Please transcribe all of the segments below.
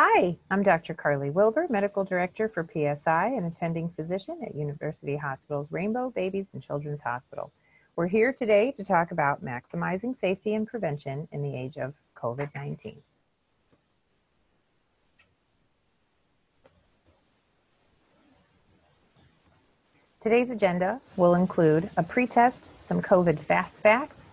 Hi, I'm Dr. Carly Wilbur, Medical Director for PSI and attending physician at University Hospitals Rainbow Babies and Children's Hospital. We're here today to talk about maximizing safety and prevention in the age of COVID-19. Today's agenda will include a pretest, some COVID fast facts,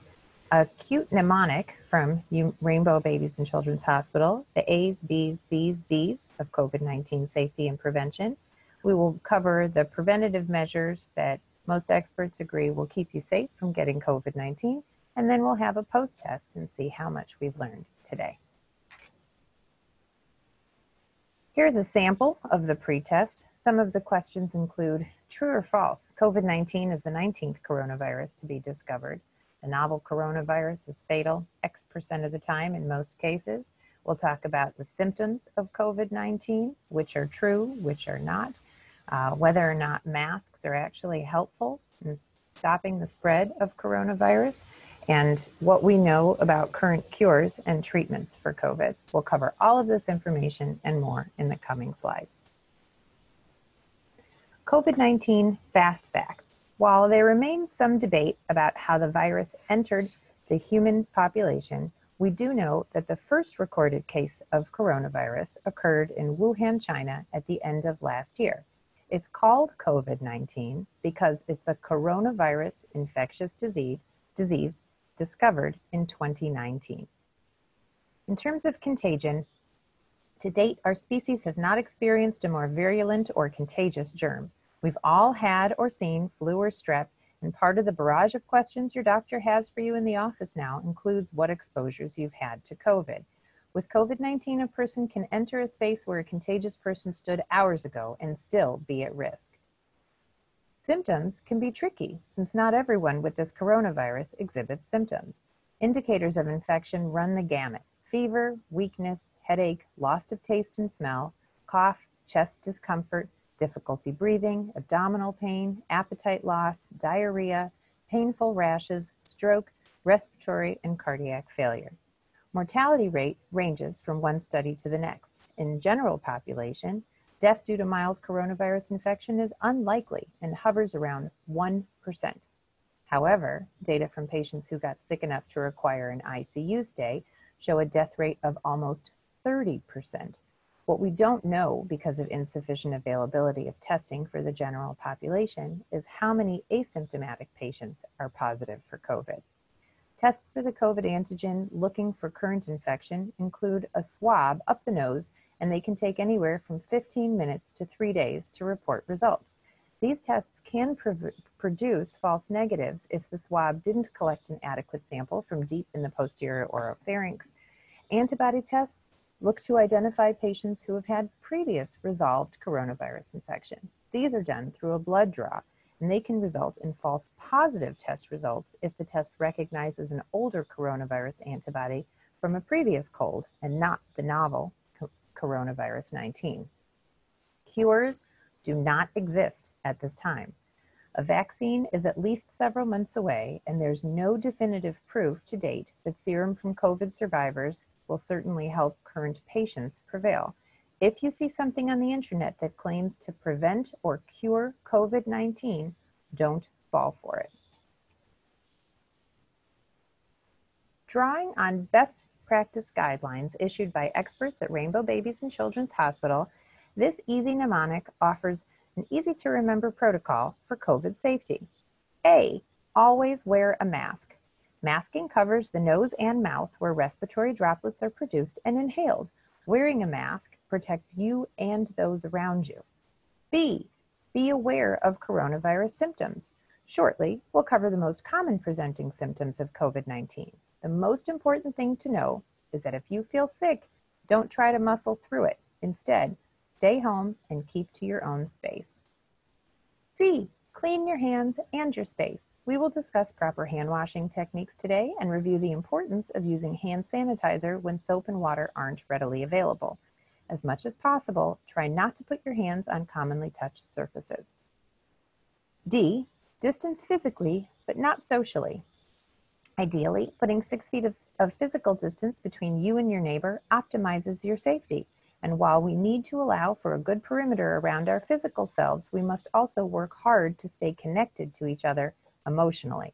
acute mnemonic from Rainbow Babies and Children's Hospital, the A's, B's, C's, D's of COVID-19 safety and prevention. We will cover the preventative measures that most experts agree will keep you safe from getting COVID-19, and then we'll have a post-test and see how much we've learned today. Here's a sample of the pretest. Some of the questions include true or false, COVID-19 is the 19th coronavirus to be discovered. The novel coronavirus is fatal X percent of the time in most cases. We'll talk about the symptoms of COVID-19, which are true, which are not, uh, whether or not masks are actually helpful in stopping the spread of coronavirus, and what we know about current cures and treatments for COVID. We'll cover all of this information and more in the coming slides. COVID-19 fast facts. While there remains some debate about how the virus entered the human population, we do know that the first recorded case of coronavirus occurred in Wuhan, China at the end of last year. It's called COVID-19 because it's a coronavirus infectious disease, disease discovered in 2019. In terms of contagion, to date, our species has not experienced a more virulent or contagious germ. We've all had or seen flu or strep, and part of the barrage of questions your doctor has for you in the office now includes what exposures you've had to COVID. With COVID-19, a person can enter a space where a contagious person stood hours ago and still be at risk. Symptoms can be tricky since not everyone with this coronavirus exhibits symptoms. Indicators of infection run the gamut. Fever, weakness, headache, loss of taste and smell, cough, chest discomfort, difficulty breathing, abdominal pain, appetite loss, diarrhea, painful rashes, stroke, respiratory, and cardiac failure. Mortality rate ranges from one study to the next. In general population, death due to mild coronavirus infection is unlikely and hovers around 1%. However, data from patients who got sick enough to require an ICU stay show a death rate of almost 30%. What we don't know because of insufficient availability of testing for the general population is how many asymptomatic patients are positive for COVID. Tests for the COVID antigen looking for current infection include a swab up the nose, and they can take anywhere from 15 minutes to three days to report results. These tests can produce false negatives if the swab didn't collect an adequate sample from deep in the posterior oropharynx. Antibody tests look to identify patients who have had previous resolved coronavirus infection. These are done through a blood draw and they can result in false positive test results if the test recognizes an older coronavirus antibody from a previous cold and not the novel coronavirus 19. Cures do not exist at this time. A vaccine is at least several months away, and there's no definitive proof to date that serum from COVID survivors will certainly help current patients prevail. If you see something on the internet that claims to prevent or cure COVID-19, don't fall for it. Drawing on best practice guidelines issued by experts at Rainbow Babies and Children's Hospital, this easy mnemonic offers an easy to remember protocol for COVID safety. A, always wear a mask. Masking covers the nose and mouth where respiratory droplets are produced and inhaled, Wearing a mask protects you and those around you. B, be aware of coronavirus symptoms. Shortly, we'll cover the most common presenting symptoms of COVID-19. The most important thing to know is that if you feel sick, don't try to muscle through it. Instead, stay home and keep to your own space. C, clean your hands and your space. We will discuss proper hand washing techniques today and review the importance of using hand sanitizer when soap and water aren't readily available. As much as possible, try not to put your hands on commonly touched surfaces. D, distance physically, but not socially. Ideally, putting six feet of, of, physical distance between you and your neighbor optimizes your safety And while we need to allow for a good perimeter around our physical selves, we must also work hard to stay connected to each other emotionally.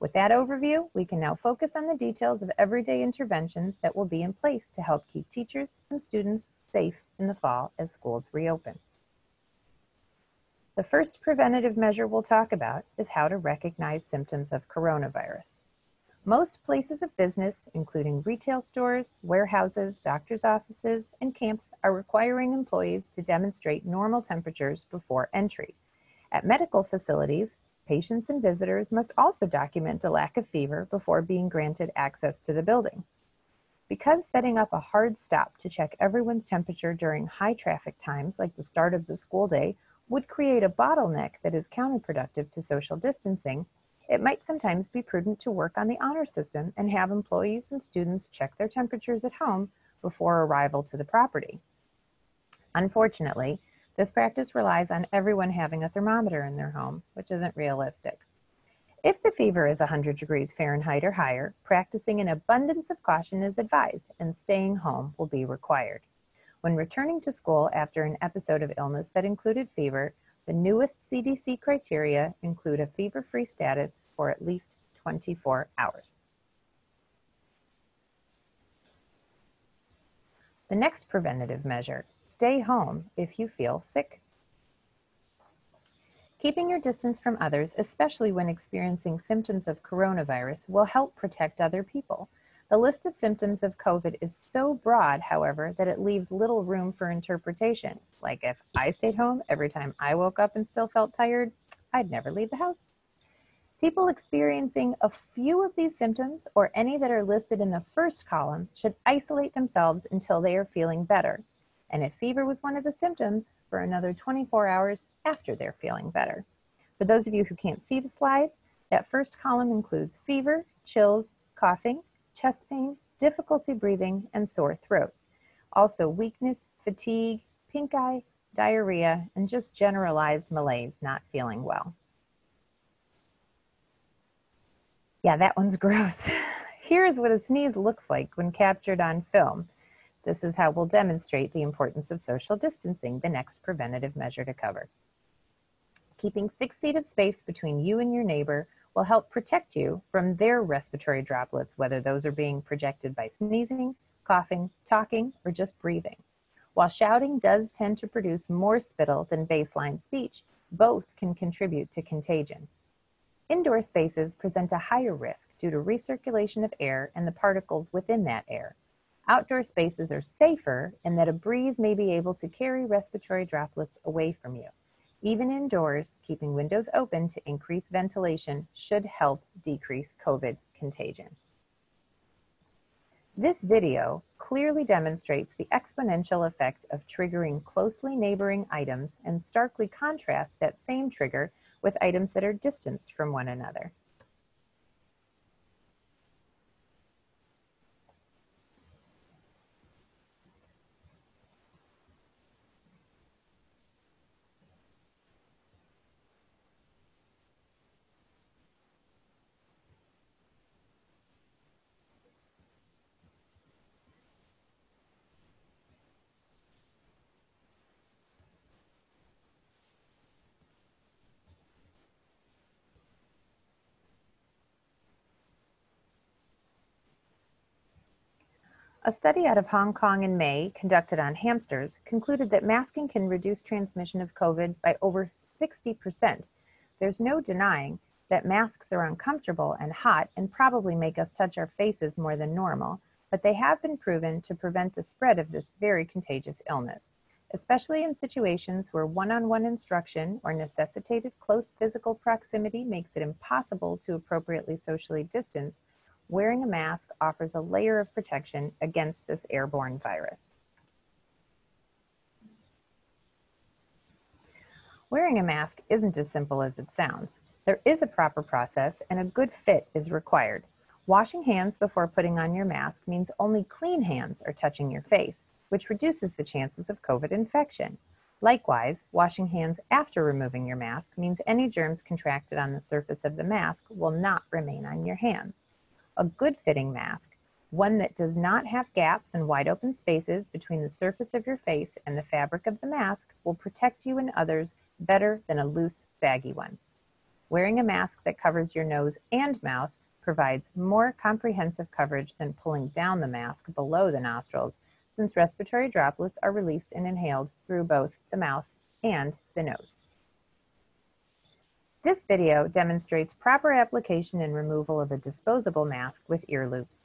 With that overview, we can now focus on the details of everyday interventions that will be in place to help keep teachers and students safe in the fall as schools reopen. The first preventative measure we'll talk about is how to recognize symptoms of coronavirus. Most places of business, including retail stores, warehouses, doctor's offices, and camps, are requiring employees to demonstrate normal temperatures before entry. At medical facilities, patients and visitors must also document a lack of fever before being granted access to the building. Because setting up a hard stop to check everyone's temperature during high traffic times, like the start of the school day, would create a bottleneck that is counterproductive to social distancing, it might sometimes be prudent to work on the honor system and have employees and students check their temperatures at home before arrival to the property. Unfortunately, this practice relies on everyone having a thermometer in their home, which isn't realistic. If the fever is 100 degrees Fahrenheit or higher, practicing an abundance of caution is advised and staying home will be required. When returning to school after an episode of illness that included fever, the newest CDC criteria include a fever-free status for at least 24 hours. The next preventative measure, stay home if you feel sick. Keeping your distance from others, especially when experiencing symptoms of coronavirus, will help protect other people. The list of symptoms of COVID is so broad, however, that it leaves little room for interpretation. Like if I stayed home every time I woke up and still felt tired, I'd never leave the house. People experiencing a few of these symptoms or any that are listed in the first column should isolate themselves until they are feeling better. And if fever was one of the symptoms, for another 24 hours after they're feeling better. For those of you who can't see the slides, that first column includes fever, chills, coughing, chest pain, difficulty breathing, and sore throat. Also weakness, fatigue, pink eye, diarrhea, and just generalized malaise, not feeling well. Yeah, that one's gross. Here's what a sneeze looks like when captured on film. This is how we'll demonstrate the importance of social distancing, the next preventative measure to cover. Keeping six feet of space between you and your neighbor will help protect you from their respiratory droplets, whether those are being projected by sneezing, coughing, talking, or just breathing. While shouting does tend to produce more spittle than baseline speech, both can contribute to contagion. Indoor spaces present a higher risk due to recirculation of air and the particles within that air. Outdoor spaces are safer in that a breeze may be able to carry respiratory droplets away from you. Even indoors, keeping windows open to increase ventilation should help decrease COVID contagion. This video clearly demonstrates the exponential effect of triggering closely neighboring items and starkly contrasts that same trigger with items that are distanced from one another. A study out of Hong Kong in May, conducted on hamsters, concluded that masking can reduce transmission of COVID by over 60%. There's no denying that masks are uncomfortable and hot and probably make us touch our faces more than normal, but they have been proven to prevent the spread of this very contagious illness, especially in situations where one-on-one instruction or necessitated close physical proximity makes it impossible to appropriately socially distance wearing a mask offers a layer of protection against this airborne virus. Wearing a mask isn't as simple as it sounds. There is a proper process and a good fit is required. Washing hands before putting on your mask means only clean hands are touching your face, which reduces the chances of COVID infection. Likewise, washing hands after removing your mask means any germs contracted on the surface of the mask will not remain on your hands. A good fitting mask One that does not have gaps and wide open spaces between the surface of your face and the fabric of the mask will protect you and others better than a loose, saggy one. Wearing a mask that covers your nose and mouth provides more comprehensive coverage than pulling down the mask below the nostrils, since respiratory droplets are released and inhaled through both the mouth and the nose. This video demonstrates proper application and removal of a disposable mask with ear loops.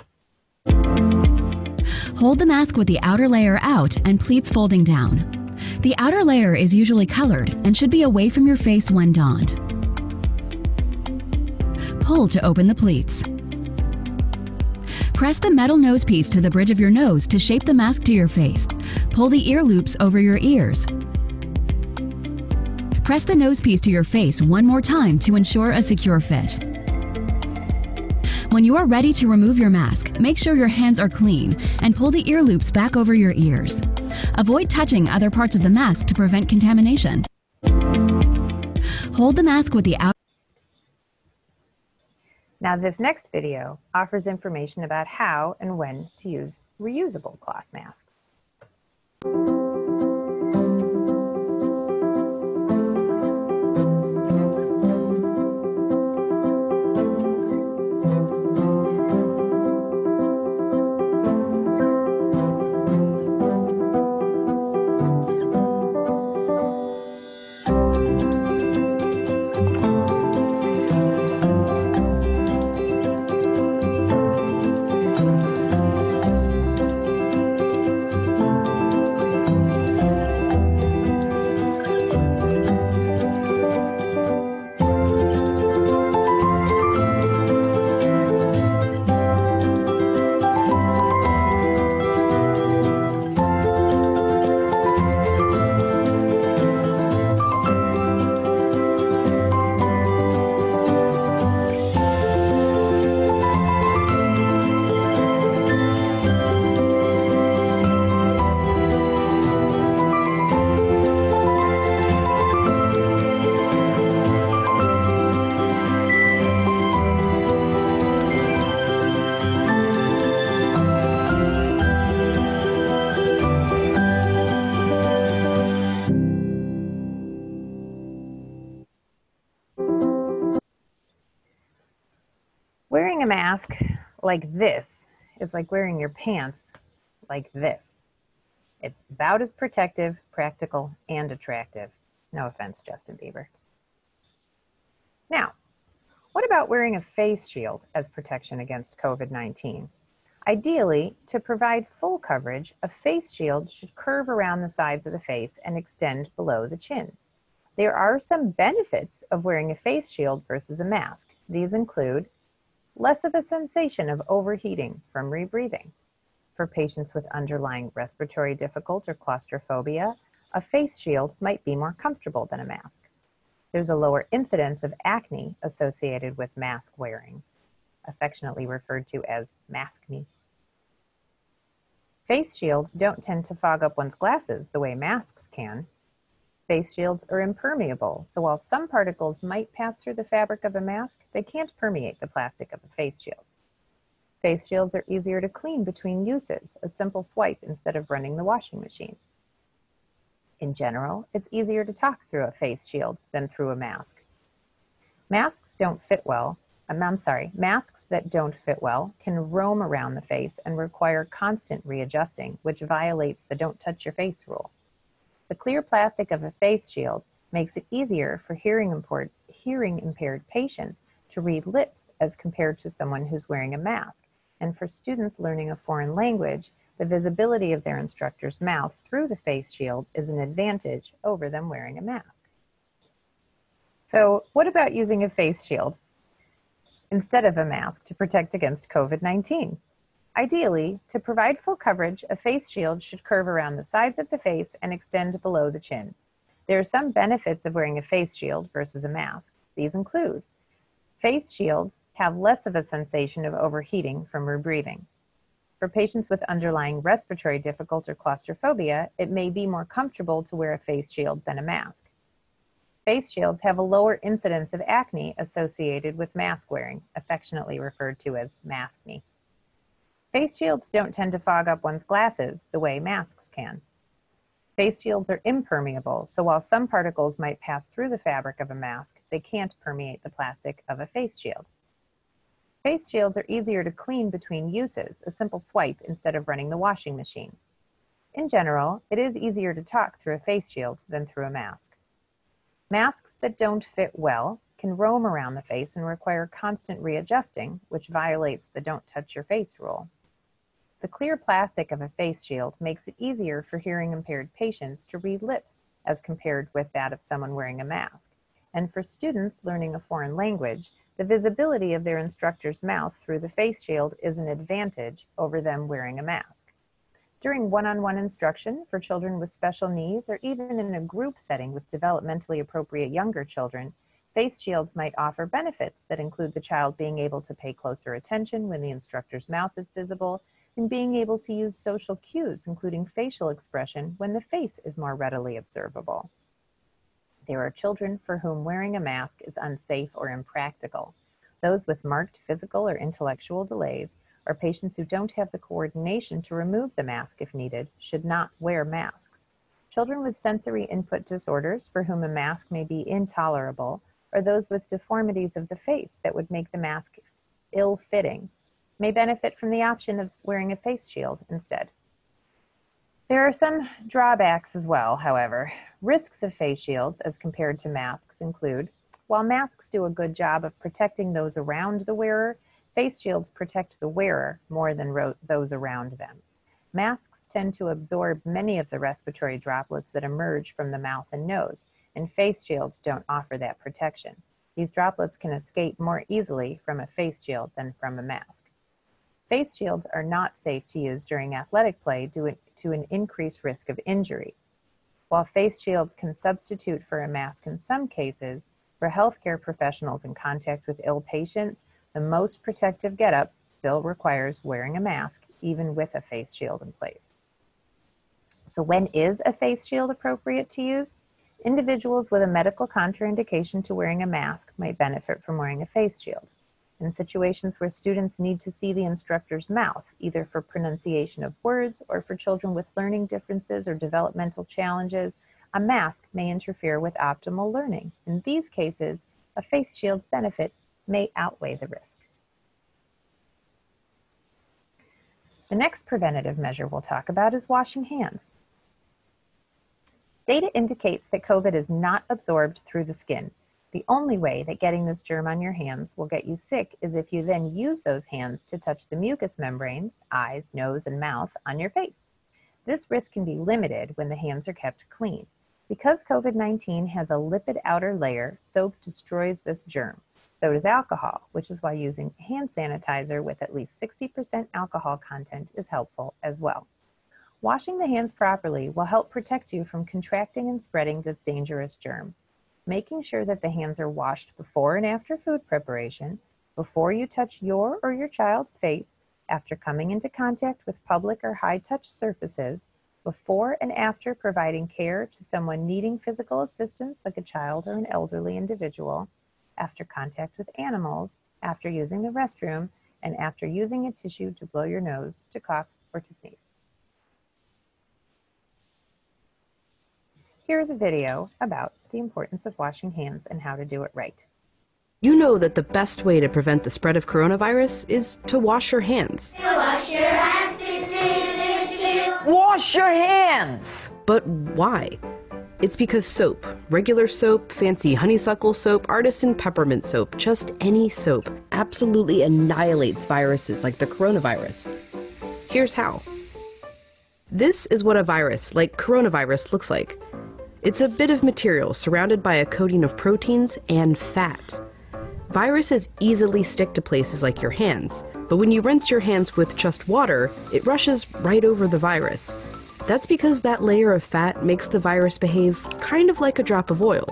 Hold the mask with the outer layer out and pleats folding down. The outer layer is usually colored and should be away from your face when donned. Pull to open the pleats. Press the metal nose piece to the bridge of your nose to shape the mask to your face. Pull the ear loops over your ears. Press the nose piece to your face one more time to ensure a secure fit. When you are ready to remove your mask, make sure your hands are clean and pull the ear loops back over your ears. Avoid touching other parts of the mask to prevent contamination. Hold the mask with the out Now this next video offers information about how and when to use reusable cloth masks. Mask like this is like wearing your pants like this. It's about as protective, practical, and attractive. No offense, Justin Bieber. Now, what about wearing a face shield as protection against COVID 19? Ideally, to provide full coverage, a face shield should curve around the sides of the face and extend below the chin. There are some benefits of wearing a face shield versus a mask. These include less of a sensation of overheating from rebreathing. For patients with underlying respiratory difficulty or claustrophobia, a face shield might be more comfortable than a mask. There's a lower incidence of acne associated with mask wearing, affectionately referred to as maskne. Face shields don't tend to fog up one's glasses the way masks can, Face shields are impermeable, so while some particles might pass through the fabric of a mask, they can't permeate the plastic of a face shield. Face shields are easier to clean between uses, a simple swipe instead of running the washing machine. In general, it's easier to talk through a face shield than through a mask. Masks don't fit well. Um, I'm sorry, masks that don't fit well can roam around the face and require constant readjusting, which violates the don't touch your face rule. The clear plastic of a face shield makes it easier for hearing impaired, hearing impaired patients to read lips as compared to someone who's wearing a mask. And for students learning a foreign language, the visibility of their instructor's mouth through the face shield is an advantage over them wearing a mask. So what about using a face shield instead of a mask to protect against COVID-19? Ideally, to provide full coverage, a face shield should curve around the sides of the face and extend below the chin. There are some benefits of wearing a face shield versus a mask. These include face shields have less of a sensation of overheating from rebreathing. For patients with underlying respiratory difficulty or claustrophobia, it may be more comfortable to wear a face shield than a mask. Face shields have a lower incidence of acne associated with mask wearing, affectionately referred to as maskne. Face shields don't tend to fog up one's glasses the way masks can. Face shields are impermeable, so while some particles might pass through the fabric of a mask, they can't permeate the plastic of a face shield. Face shields are easier to clean between uses, a simple swipe instead of running the washing machine. In general, it is easier to talk through a face shield than through a mask. Masks that don't fit well can roam around the face and require constant readjusting, which violates the don't touch your face rule. The clear plastic of a face shield makes it easier for hearing impaired patients to read lips as compared with that of someone wearing a mask. And for students learning a foreign language, the visibility of their instructor's mouth through the face shield is an advantage over them wearing a mask. During one-on-one instruction for children with special needs or even in a group setting with developmentally appropriate younger children, face shields might offer benefits that include the child being able to pay closer attention when the instructor's mouth is visible and being able to use social cues, including facial expression, when the face is more readily observable. There are children for whom wearing a mask is unsafe or impractical. Those with marked physical or intellectual delays, or patients who don't have the coordination to remove the mask if needed, should not wear masks. Children with sensory input disorders for whom a mask may be intolerable, or those with deformities of the face that would make the mask ill-fitting, may benefit from the option of wearing a face shield instead. There are some drawbacks as well, however. Risks of face shields as compared to masks include, while masks do a good job of protecting those around the wearer, face shields protect the wearer more than those around them. Masks tend to absorb many of the respiratory droplets that emerge from the mouth and nose, and face shields don't offer that protection. These droplets can escape more easily from a face shield than from a mask. Face shields are not safe to use during athletic play due to an increased risk of injury. While face shields can substitute for a mask in some cases, for healthcare professionals in contact with ill patients, the most protective getup still requires wearing a mask, even with a face shield in place. So when is a face shield appropriate to use? Individuals with a medical contraindication to wearing a mask might benefit from wearing a face shield in situations where students need to see the instructor's mouth, either for pronunciation of words or for children with learning differences or developmental challenges, a mask may interfere with optimal learning. In these cases, a face shield's benefit may outweigh the risk. The next preventative measure we'll talk about is washing hands. Data indicates that COVID is not absorbed through the skin, the only way that getting this germ on your hands will get you sick is if you then use those hands to touch the mucous membranes, eyes, nose, and mouth on your face. This risk can be limited when the hands are kept clean. Because COVID-19 has a lipid outer layer, soap destroys this germ. So does alcohol, which is why using hand sanitizer with at least 60% alcohol content is helpful as well. Washing the hands properly will help protect you from contracting and spreading this dangerous germ making sure that the hands are washed before and after food preparation, before you touch your or your child's face, after coming into contact with public or high touch surfaces, before and after providing care to someone needing physical assistance like a child or an elderly individual, after contact with animals, after using the restroom, and after using a tissue to blow your nose, to cough, or to sneeze. Here's a video about the importance of washing hands and how to do it right. You know that the best way to prevent the spread of coronavirus is to wash your hands. Wash your hands. Do, do, do, wash your hands! But why? It's because soap, regular soap, fancy honeysuckle soap, artisan peppermint soap, just any soap, absolutely annihilates viruses like the coronavirus. Here's how. This is what a virus, like coronavirus, looks like. It's a bit of material surrounded by a coating of proteins and fat. Viruses easily stick to places like your hands, but when you rinse your hands with just water, it rushes right over the virus. That's because that layer of fat makes the virus behave kind of like a drop of oil.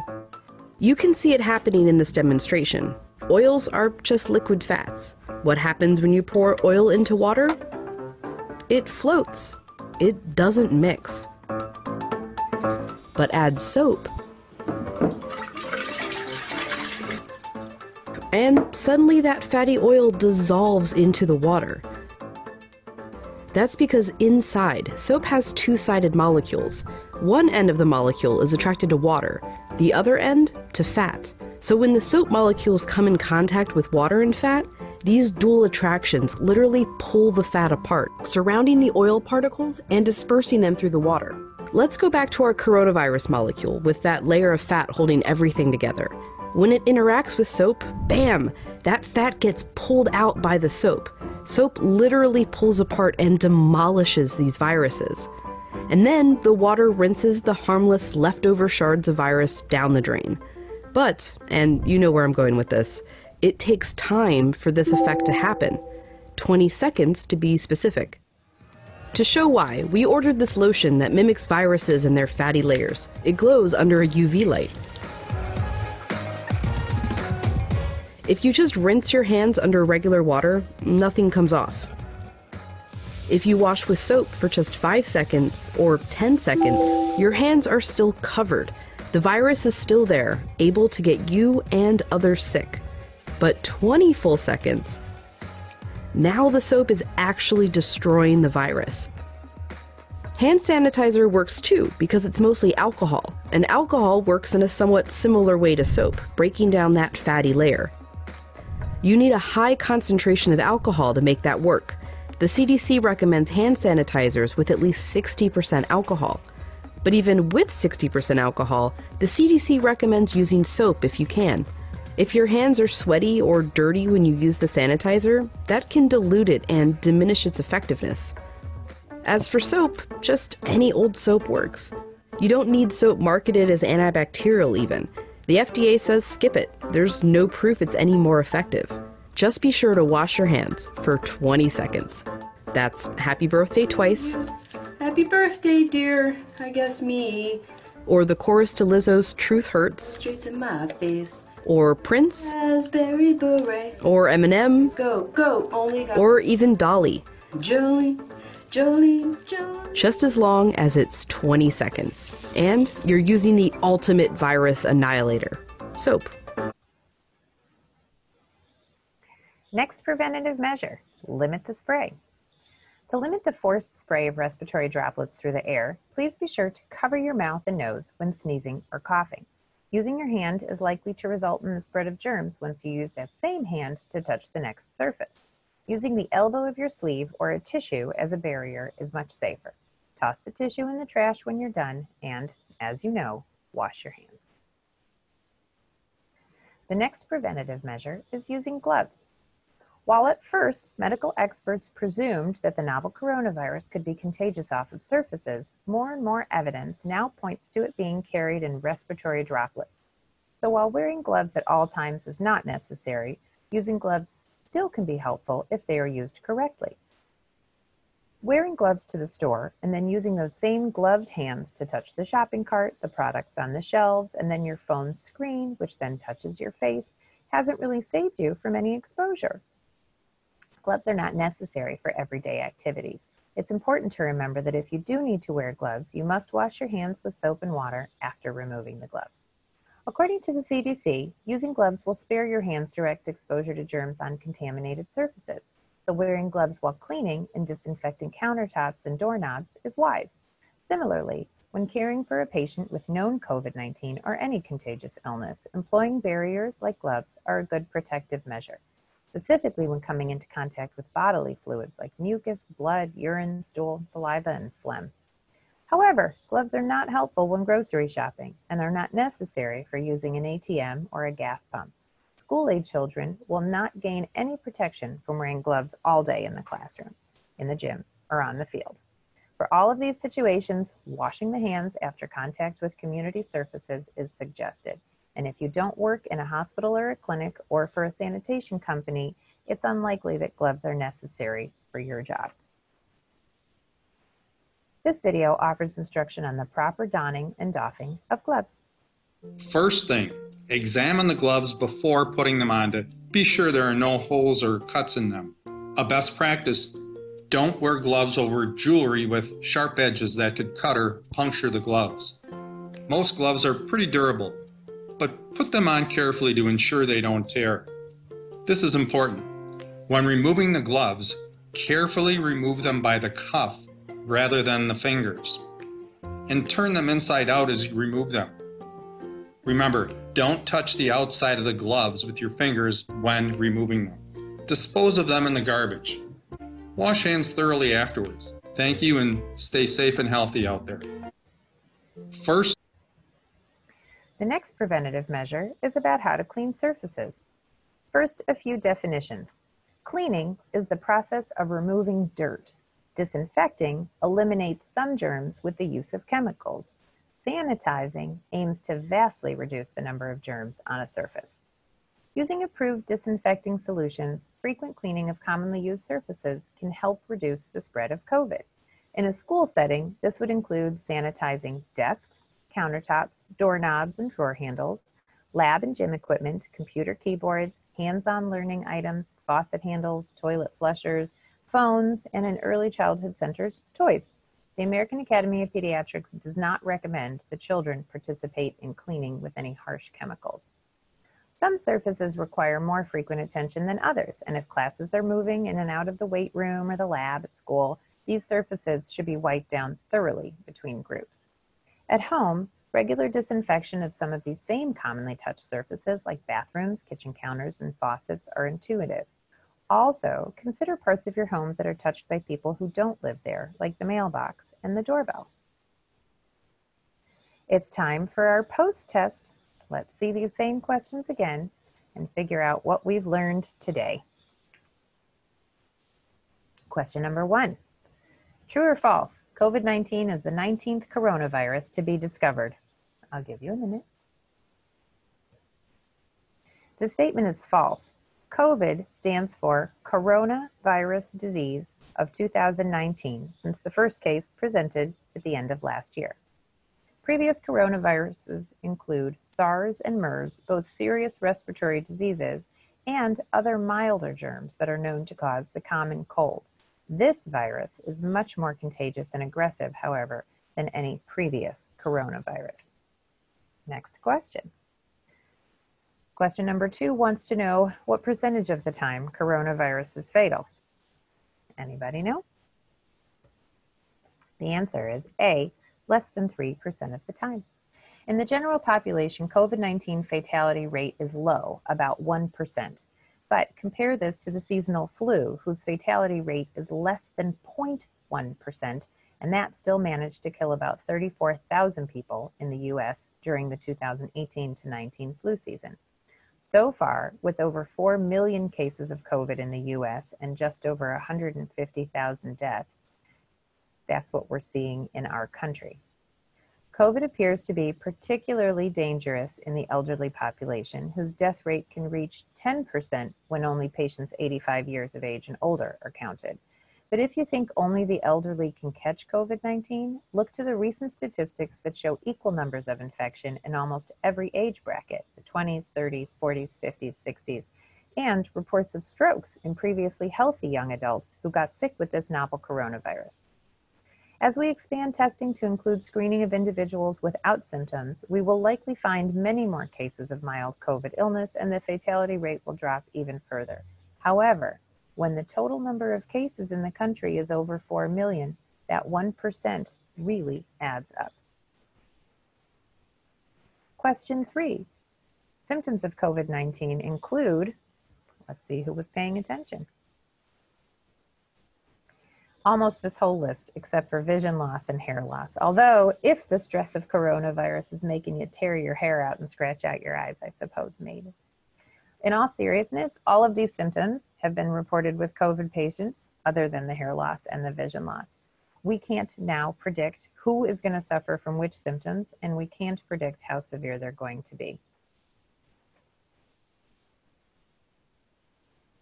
You can see it happening in this demonstration. Oils are just liquid fats. What happens when you pour oil into water? It floats. It doesn't mix but add soap. And suddenly that fatty oil dissolves into the water. That's because inside, soap has two sided molecules. One end of the molecule is attracted to water, the other end to fat. So when the soap molecules come in contact with water and fat, these dual attractions literally pull the fat apart, surrounding the oil particles and dispersing them through the water. Let's go back to our coronavirus molecule with that layer of fat holding everything together. When it interacts with soap, bam, that fat gets pulled out by the soap. Soap literally pulls apart and demolishes these viruses. And then the water rinses the harmless leftover shards of virus down the drain. But, and you know where I'm going with this, it takes time for this effect to happen 20 seconds to be specific. To show why, we ordered this lotion that mimics viruses and their fatty layers. It glows under a UV light. If you just rinse your hands under regular water, nothing comes off. If you wash with soap for just 5 seconds or 10 seconds, your hands are still covered. The virus is still there, able to get you and others sick. But 20 full seconds, now the soap is actually destroying the virus. Hand sanitizer works too because it's mostly alcohol, and alcohol works in a somewhat similar way to soap, breaking down that fatty layer. You need a high concentration of alcohol to make that work. The CDC recommends hand sanitizers with at least 60% alcohol. But even with 60% alcohol, the CDC recommends using soap if you can. If your hands are sweaty or dirty when you use the sanitizer, that can dilute it and diminish its effectiveness. As for soap, just any old soap works. You don't need soap marketed as antibacterial, even. The FDA says skip it. There's no proof it's any more effective. Just be sure to wash your hands for 20 seconds. That's happy birthday twice, Happy birthday, dear. I guess me. or the chorus to Lizzo's Truth Hurts, Straight to my face. Or Prince, Raspberry beret. or Eminem, Go, go. Only got or even Dolly, Jolene, Jolene, Jolene. just as long as it's 20 seconds. And you're using the ultimate virus annihilator soap. Next preventative measure, limit the spray. To limit the forced spray of respiratory droplets through the air, please be sure to cover your mouth and nose when sneezing or coughing. Using your hand is likely to result in the spread of germs once you use that same hand to touch the next surface. Using the elbow of your sleeve or a tissue as a barrier is much safer. Toss the tissue in the trash when you're done and, as you know, wash your hands. The next preventative measure is using gloves. While at first medical experts presumed that the novel coronavirus could be contagious off of surfaces, more and more evidence now points to it being carried in respiratory droplets. So while wearing gloves at all times is not necessary, using gloves still can be helpful if they are used correctly. Wearing gloves to the store and then using those same gloved hands to touch the shopping cart, the products on the shelves, and then your phone's screen, which then touches your face, hasn't really saved you from any exposure. Gloves are not necessary for everyday activities. It's important to remember that if you do need to wear gloves, you must wash your hands with soap and water after removing the gloves. According to the CDC, using gloves will spare your hands direct exposure to germs on contaminated surfaces. So wearing gloves while cleaning and disinfecting countertops and doorknobs is wise. Similarly, when caring for a patient with known COVID 19 or any contagious illness, employing barriers like gloves are a good protective measure specifically when coming into contact with bodily fluids like mucus, blood, urine, stool, saliva, and phlegm. However, gloves are not helpful when grocery shopping and are not necessary for using an ATM or a gas pump. School age children will not gain any protection from wearing gloves all day in the classroom, in the gym, or on the field. For all of these situations, washing the hands after contact with community surfaces is suggested. And if you don't work in a hospital or a clinic or for a sanitation company, it's unlikely that gloves are necessary for your job. This video offers instruction on the proper donning and doffing of gloves. First thing, examine the gloves before putting them on to be sure there are no holes or cuts in them. A best practice, don't wear gloves over jewelry with sharp edges that could cut or puncture the gloves. Most gloves are pretty durable, but put them on carefully to ensure they don't tear. This is important. When removing the gloves, Carefully remove them by the cuff rather than the fingers, and turn them inside out as you remove them. Remember, don't touch the outside of the gloves with your fingers when removing them. Dispose of them in the garbage. Wash hands thoroughly afterwards. Thank you and stay safe and healthy out there. First, The next preventative measure is about how to clean surfaces. First, a few definitions. Cleaning is the process of removing dirt. Disinfecting eliminates some germs with the use of chemicals. Sanitizing aims to vastly reduce the number of germs on a surface. Using approved disinfecting solutions, frequent cleaning of commonly used surfaces can help reduce the spread of COVID. In a school setting, this would include sanitizing desks, countertops, doorknobs and drawer handles, lab and gym equipment, computer keyboards, hands-on learning items, faucet handles, toilet flushers, phones, and in early childhood centers, toys. The American Academy of Pediatrics does not recommend that children participate in cleaning with any harsh chemicals. Some surfaces require more frequent attention than others, and if classes are moving in and out of the weight room or the lab at school, these surfaces should be wiped down thoroughly between groups. At home, regular disinfection of some of these same commonly touched surfaces like bathrooms, kitchen counters, and faucets are intuitive. Also, consider parts of your home that are touched by people who don't live there, like the mailbox and the doorbell. It's time for our post test. Let's see these same questions again and figure out what we've learned today. Question number one True or false? COVID 19 is the 19th coronavirus to be discovered. I'll give you a minute. The statement is false. COVID stands for Coronavirus Disease of 2019, since the first case presented at the end of last year. Previous coronaviruses include SARS and MERS, both serious respiratory diseases, and other milder germs that are known to cause the common cold. This virus is much more contagious and aggressive, however, than any previous coronavirus. Next question. Question number two wants to know what percentage of the time coronavirus is fatal. Anybody know? The answer is A, less than 3% of the time. In the general population, COVID 19 fatality rate is low, about 1%. But compare this to the seasonal flu, whose fatality rate is less than 0.1%, and that still managed to kill about 34,000 people in the US during the 2018 to 19 flu season. So far, with over 4 million cases of COVID in the US and just over 150,000 deaths, that's what we're seeing in our country. COVID appears to be particularly dangerous in the elderly population, whose death rate can reach 10% when only patients 85 years of age and older are counted. But if you think only the elderly can catch COVID 19, look to the recent statistics that show equal numbers of infection in almost every age bracket the 20s, 30s, 40s, 50s, 60s, and reports of strokes in previously healthy young adults who got sick with this novel coronavirus. As we expand testing to include screening of individuals without symptoms, we will likely find many more cases of mild COVID illness and the fatality rate will drop even further. However, when the total number of cases in the country is over 4 million, that 1% really adds up. Question three. Symptoms of COVID 19 include, let's see who was paying attention. Almost this whole list, except for vision loss and hair loss. Although, if the stress of coronavirus is making you tear your hair out and scratch out your eyes, I suppose maybe. In all seriousness, all of these symptoms have been reported with COVID patients, other than the hair loss and the vision loss. We can't now predict who is going to suffer from which symptoms, and we can't predict how severe they're going to be.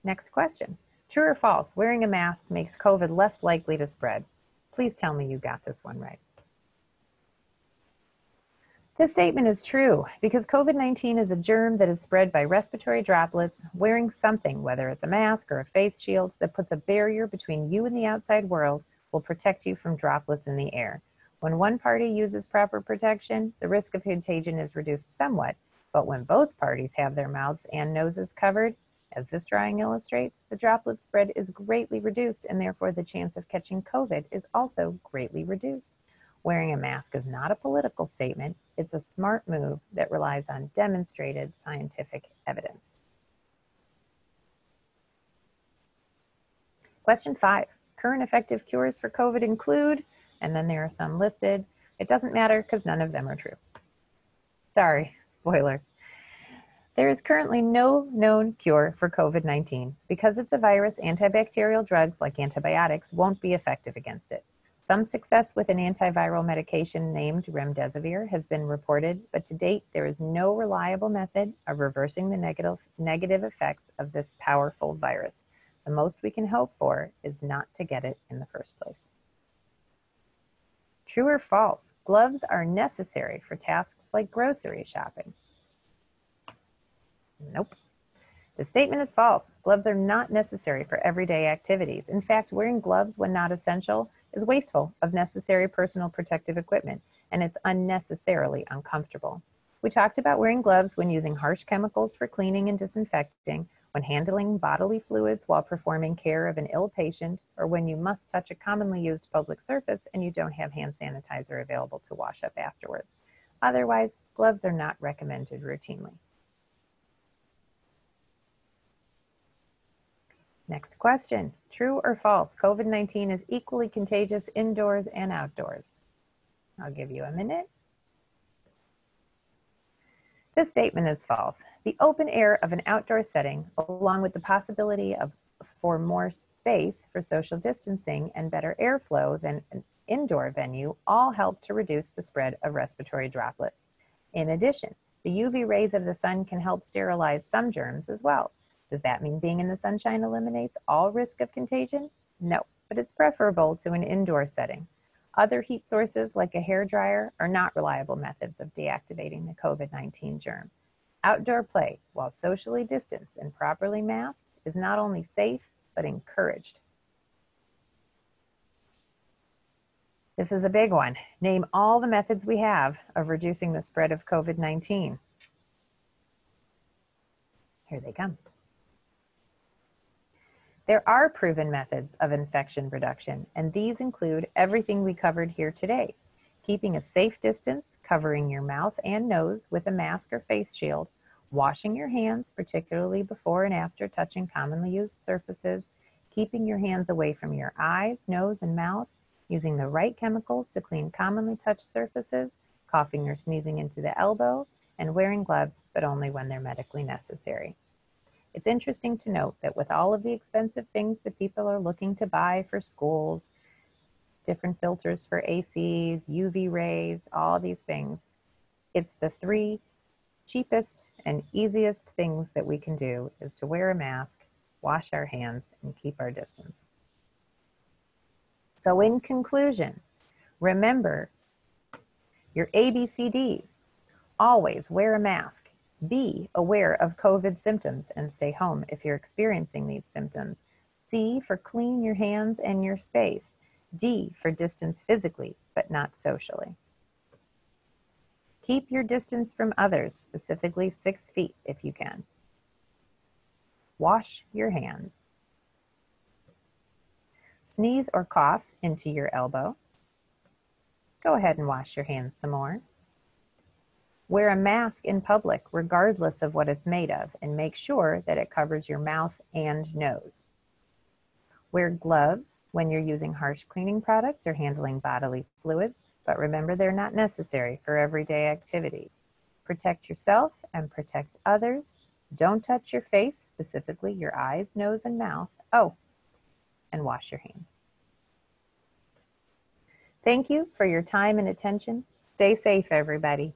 Next question. True or false, wearing a mask makes COVID less likely to spread? Please tell me you got this one right. This statement is true because COVID 19 is a germ that is spread by respiratory droplets. Wearing something, whether it's a mask or a face shield, that puts a barrier between you and the outside world will protect you from droplets in the air. When one party uses proper protection, the risk of contagion is reduced somewhat, but when both parties have their mouths and noses covered, As this drawing illustrates, the droplet spread is greatly reduced and therefore the chance of catching COVID is also greatly reduced. Wearing a mask is not a political statement, it's a smart move that relies on demonstrated scientific evidence. Question five, current effective cures for COVID include, and then there are some listed. It doesn't matter because none of them are true. Sorry, spoiler. There is currently no known cure for COVID 19. Because it's a virus, antibacterial drugs like antibiotics won't be effective against it. Some success with an antiviral medication named remdesivir has been reported, but to date, there is no reliable method of reversing the negative, negative effects of this powerful virus. The most we can hope for is not to get it in the first place. True or false? Gloves are necessary for tasks like grocery shopping. Nope. The statement is false. Gloves are not necessary for everyday activities. In fact, wearing gloves when not essential is wasteful of necessary personal protective equipment, and it's unnecessarily uncomfortable. We talked about wearing gloves when using harsh chemicals for cleaning and disinfecting, when handling bodily fluids while performing care of an ill patient, or when you must touch a commonly used public surface and you don't have hand sanitizer available to wash up afterwards. Otherwise, gloves are not recommended routinely. Next question. True or false? COVID 19 is equally contagious indoors and outdoors. I'll give you a minute. This statement is false. The open air of an outdoor setting, along with the possibility of for more space for social distancing and better airflow than an indoor venue, all help to reduce the spread of respiratory droplets. In addition, the UV rays of the sun can help sterilize some germs as well. Does that mean being in the sunshine eliminates all risk of contagion? No, but it's preferable to an indoor setting. Other heat sources, like a hair dryer, are not reliable methods of deactivating the COVID 19 germ. Outdoor play, while socially distanced and properly masked, is not only safe, but encouraged. This is a big one. Name all the methods we have of reducing the spread of COVID 19. Here they come. There are proven methods of infection reduction, and these include everything we covered here today. Keeping a safe distance, covering your mouth and nose with a mask or face shield, washing your hands, particularly before and after touching commonly used surfaces, keeping your hands away from your eyes, nose, and mouth, using the right chemicals to clean commonly touched surfaces, coughing or sneezing into the elbow, and wearing gloves, but only when they're medically necessary. It's interesting to note that with all of the expensive things that people are looking to buy for schools, different filters for ACs, UV rays, all these things, it's the three cheapest and easiest things that we can do is to wear a mask, wash our hands, and keep our distance. So in conclusion, remember your ABCDs. Always wear a mask be aware of COVID symptoms and stay home if you're experiencing these symptoms. C for clean your hands and your space. D for distance physically, but not socially. Keep your distance from others, specifically six feet if you can. Wash your hands. Sneeze or cough into your elbow. Go ahead and wash your hands some more. Wear a mask in public, regardless of what it's made of, and make sure that it covers your mouth and nose. Wear gloves when you're using harsh cleaning products or handling bodily fluids, but remember they're not necessary for everyday activities. Protect yourself and protect others. Don't touch your face, specifically your eyes, nose, and mouth. Oh, and wash your hands. Thank you for your time and attention. Stay safe, everybody.